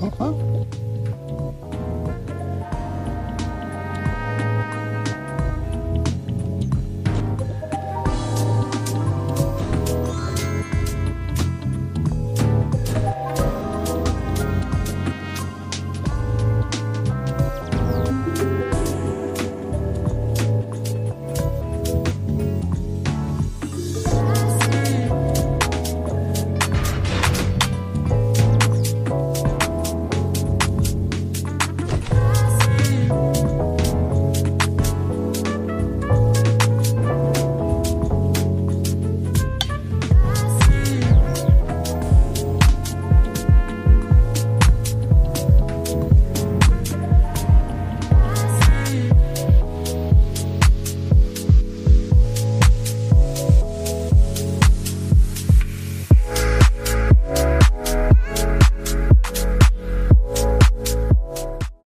Opa.